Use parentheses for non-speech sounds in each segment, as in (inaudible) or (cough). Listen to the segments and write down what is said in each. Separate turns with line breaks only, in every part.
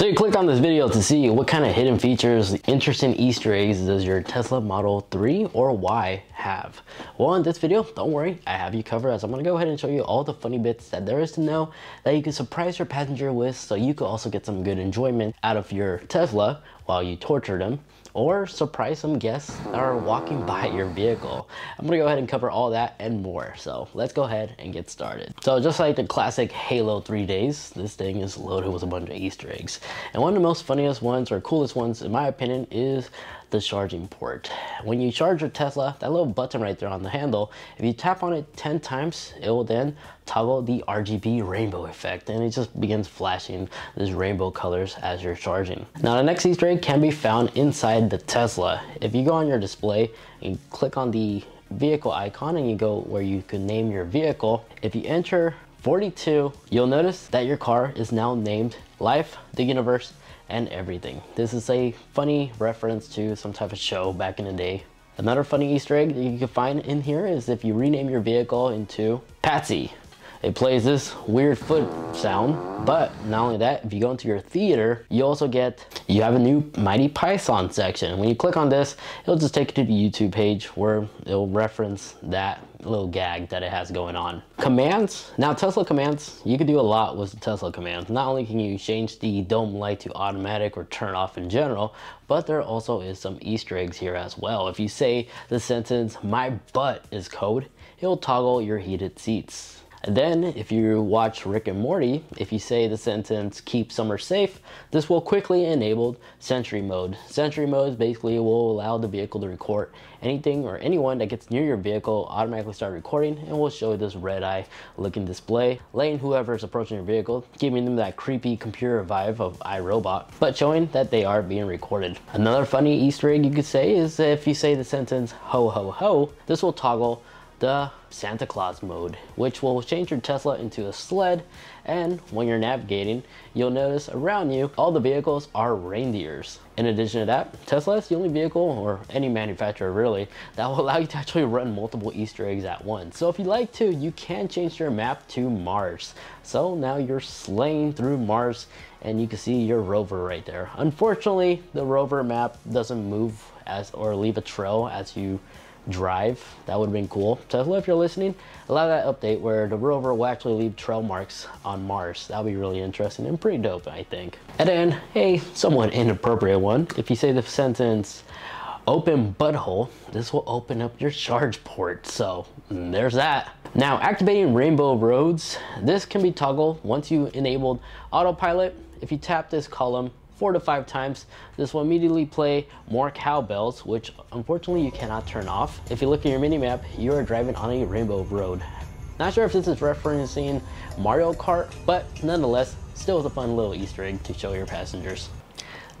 So you clicked on this video to see what kind of hidden features, interesting Easter eggs does your Tesla Model 3 or Y have? Well, in this video, don't worry, I have you covered as I'm gonna go ahead and show you all the funny bits that there is to know that you can surprise your passenger with so you can also get some good enjoyment out of your Tesla while you torture them or surprise some guests that are walking by your vehicle. I'm gonna go ahead and cover all that and more. So let's go ahead and get started. So just like the classic Halo 3 days, this thing is loaded with a bunch of Easter eggs. And one of the most funniest ones or coolest ones in my opinion is the charging port. When you charge your Tesla, that little button right there on the handle, if you tap on it 10 times, it will then toggle the RGB rainbow effect and it just begins flashing these rainbow colors as you're charging. Now the next Easter egg can be found inside the Tesla. If you go on your display and click on the vehicle icon and you go where you can name your vehicle, if you enter 42, you'll notice that your car is now named Life, the Universe, and everything. This is a funny reference to some type of show back in the day. Another funny Easter egg that you can find in here is if you rename your vehicle into Patsy, it plays this weird foot sound, but not only that, if you go into your theater, you also get, you have a new Monty Python section. When you click on this, it'll just take you to the YouTube page where it'll reference that little gag that it has going on. Commands, now Tesla commands, you can do a lot with Tesla commands. Not only can you change the dome light to automatic or turn off in general, but there also is some Easter eggs here as well. If you say the sentence, my butt is code, it'll toggle your heated seats. Then if you watch Rick and Morty, if you say the sentence keep summer safe, this will quickly enable Sentry mode. Sentry mode basically will allow the vehicle to record anything or anyone that gets near your vehicle automatically start recording and will show this red eye looking display, letting whoever is approaching your vehicle, giving them that creepy computer vibe of iRobot, but showing that they are being recorded. Another funny Easter egg you could say is if you say the sentence ho ho ho, this will toggle the Santa Claus mode, which will change your Tesla into a sled. And when you're navigating, you'll notice around you, all the vehicles are reindeers. In addition to that, Tesla is the only vehicle, or any manufacturer really, that will allow you to actually run multiple Easter eggs at once. So if you like to, you can change your map to Mars. So now you're sleighing through Mars and you can see your rover right there. Unfortunately, the rover map doesn't move as or leave a trail as you drive. That would have been cool. Tesla, if you're listening, allow that update where the rover will actually leave trail marks on Mars. That would be really interesting and pretty dope, I think. And then a somewhat inappropriate one. If you say the sentence, open butthole, this will open up your charge port. So there's that. Now activating rainbow roads, this can be toggled once you enabled autopilot. If you tap this column, four to five times. This will immediately play more cowbells, which unfortunately you cannot turn off. If you look at your mini map, you are driving on a rainbow road. Not sure if this is referencing Mario Kart, but nonetheless, still is a fun little Easter egg to show your passengers.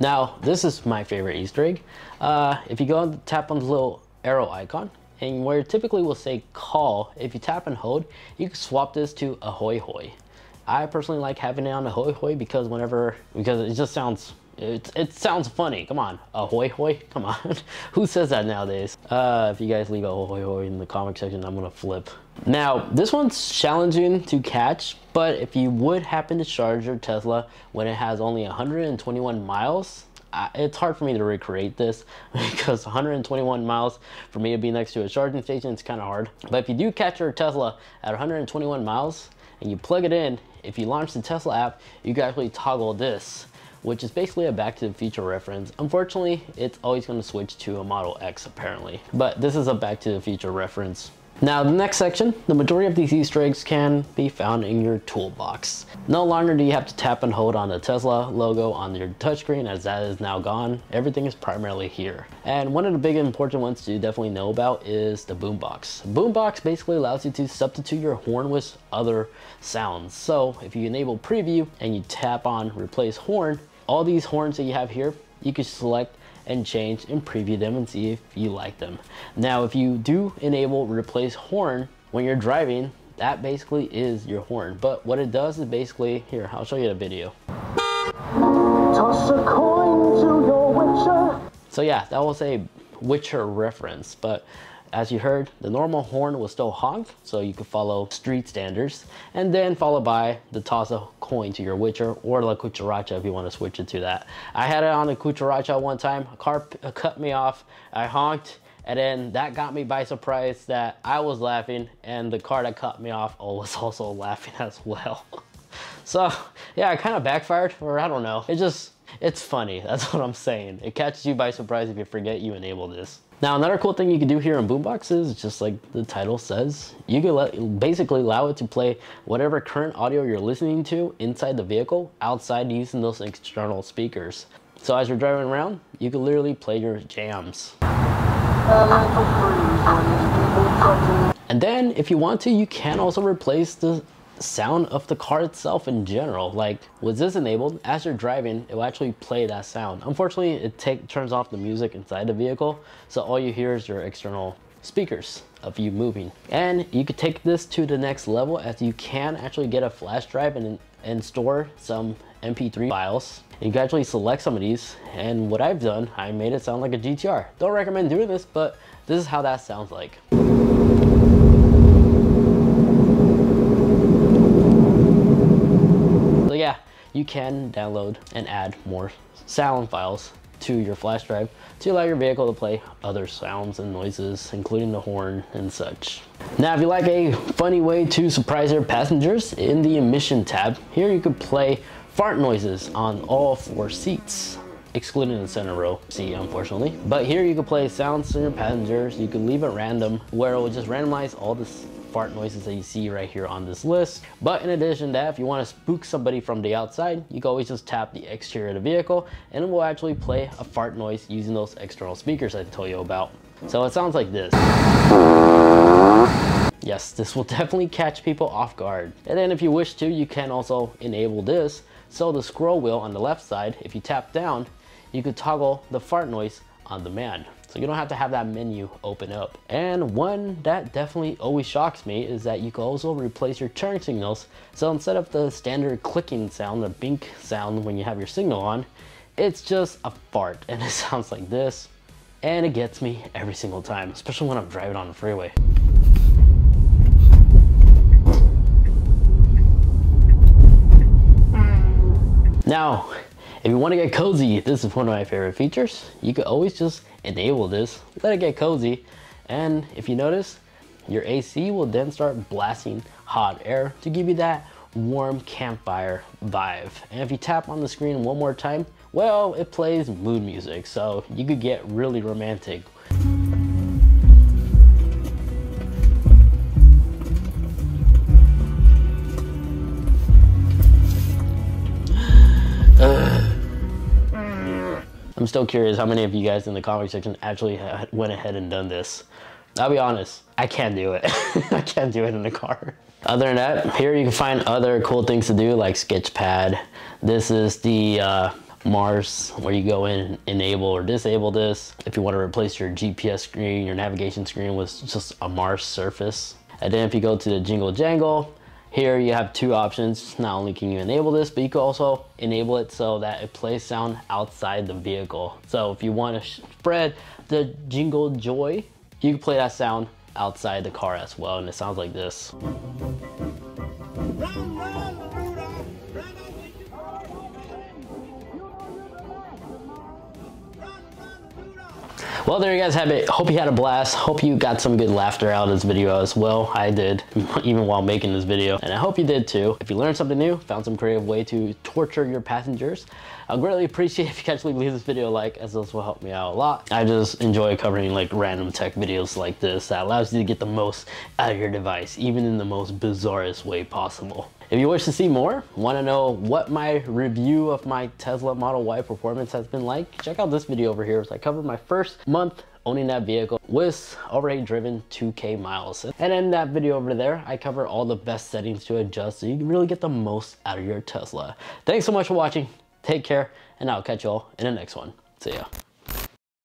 Now, this is my favorite Easter egg. Uh, if you go and tap on the little arrow icon, and where typically will say call, if you tap and hold, you can swap this to ahoy hoy. I personally like having it on the hoi hoi because whenever, because it just sounds, it, it sounds funny. Come on, a hoi hoy, come on. (laughs) Who says that nowadays? Uh, if you guys leave a hoi hoi in the comment section, I'm gonna flip. Now, this one's challenging to catch, but if you would happen to charge your Tesla when it has only 121 miles, it's hard for me to recreate this (laughs) because 121 miles for me to be next to a charging station it's kind of hard but if you do catch your tesla at 121 miles and you plug it in if you launch the Tesla app, you can actually toggle this, which is basically a back to the future reference. Unfortunately, it's always gonna switch to a Model X apparently, but this is a back to the future reference. Now the next section, the majority of these Easter eggs can be found in your toolbox. No longer do you have to tap and hold on the Tesla logo on your touchscreen as that is now gone. Everything is primarily here. And one of the big important ones to definitely know about is the boombox. Boombox basically allows you to substitute your horn with other sounds. So if you enable preview and you tap on replace horn, all these horns that you have here, you can select and change and preview them and see if you like them. Now, if you do enable replace horn when you're driving, that basically is your horn. But what it does is basically, here, I'll show you the video. So yeah, that was a Witcher reference, but as you heard, the normal horn will still honk, so you could follow street standards, and then followed by the toss a coin to your Witcher or La Cucaracha if you want to switch it to that. I had it on the Cucaracha one time, a car cut me off, I honked, and then that got me by surprise that I was laughing and the car that cut me off (laughs) was also laughing as well. (laughs) so yeah, it kind of backfired or I don't know. It just, it's funny. (laughs) That's what I'm saying. It catches you by surprise if you forget you enable this. Now, another cool thing you can do here in Boombox is just like the title says, you can let, basically allow it to play whatever current audio you're listening to inside the vehicle outside using those external speakers. So as you're driving around, you can literally play your jams. And then if you want to, you can also replace the sound of the car itself in general. Like with this enabled, as you're driving, it will actually play that sound. Unfortunately, it take, turns off the music inside the vehicle. So all you hear is your external speakers of you moving. And you could take this to the next level as you can actually get a flash drive and, and store some MP3 files. You can actually select some of these and what I've done, I made it sound like a GTR. Don't recommend doing this, but this is how that sounds like. So yeah, you can download and add more sound files to your flash drive to allow your vehicle to play other sounds and noises, including the horn and such. Now, if you like a funny way to surprise your passengers, in the emission tab, here you could play fart noises on all four seats excluding the center row seat unfortunately but here you can play sounds to your passengers you can leave it random where it will just randomize all the fart noises that you see right here on this list but in addition to that if you want to spook somebody from the outside you can always just tap the exterior of the vehicle and it will actually play a fart noise using those external speakers I told you about so it sounds like this Yes, this will (laughs) definitely catch people off guard. And then if you wish to, you can also enable this. So the scroll wheel on the left side, if you tap down, you could toggle the fart noise on demand. So you don't have to have that menu open up. And one that definitely always shocks me is that you can also replace your turn signals. So instead of the standard clicking sound, the bink sound when you have your signal on, it's just a fart (laughs) and it sounds like this. And it gets me every single time, especially when I'm driving on the freeway. Now, if you want to get cozy, this is one of my favorite features. You could always just enable this, let it get cozy, and if you notice, your AC will then start blasting hot air to give you that warm campfire vibe. And if you tap on the screen one more time, well, it plays mood music, so you could get really romantic still curious how many of you guys in the comment section actually went ahead and done this. I'll be honest, I can't do it. (laughs) I can't do it in the car. Other than that, here you can find other cool things to do like Sketchpad. This is the uh, Mars where you go in and enable or disable this. If you want to replace your GPS screen, your navigation screen with just a Mars surface. And then if you go to the Jingle Jangle, here you have two options. Not only can you enable this, but you can also enable it so that it plays sound outside the vehicle. So if you want to spread the jingle joy, you can play that sound outside the car as well. And it sounds like this. Run, run. Well, there you guys have it. Hope you had a blast. Hope you got some good laughter out of this video as well. I did, (laughs) even while making this video. And I hope you did too. If you learned something new, found some creative way to torture your passengers, I'll greatly appreciate if you guys leave this video a like as this will help me out a lot. I just enjoy covering like random tech videos like this that allows you to get the most out of your device, even in the most bizarrest way possible. If you wish to see more, want to know what my review of my Tesla Model Y performance has been like, check out this video over here as I cover my first month owning that vehicle with already driven 2k miles. And in that video over there, I cover all the best settings to adjust so you can really get the most out of your Tesla. Thanks so much for watching. Take care, and I'll catch y'all in the next one. See ya.